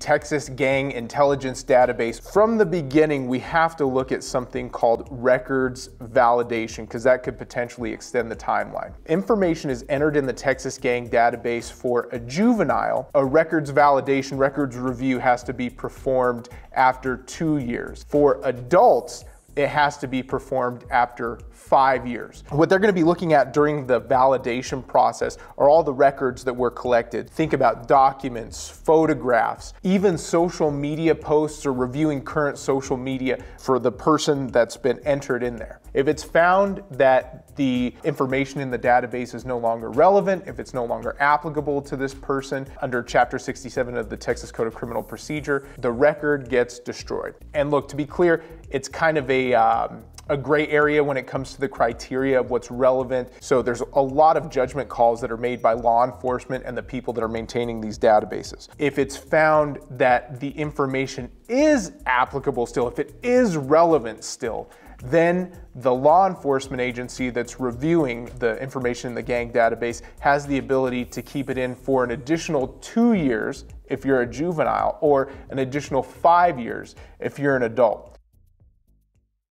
Texas Gang Intelligence Database. From the beginning, we have to look at something called records validation because that could potentially extend the timeline. Information is entered in the Texas Gang database for a juvenile. A records validation, records review has to be performed after two years. For adults, it has to be performed after five years. What they're going to be looking at during the validation process are all the records that were collected. Think about documents, photographs, even social media posts or reviewing current social media for the person that's been entered in there. If it's found that the information in the database is no longer relevant, if it's no longer applicable to this person under Chapter 67 of the Texas Code of Criminal Procedure, the record gets destroyed. And look, to be clear, it's kind of a um, a gray area when it comes to the criteria of what's relevant. So there's a lot of judgment calls that are made by law enforcement and the people that are maintaining these databases. If it's found that the information is applicable still, if it is relevant still, then the law enforcement agency that's reviewing the information in the gang database has the ability to keep it in for an additional two years if you're a juvenile or an additional five years if you're an adult.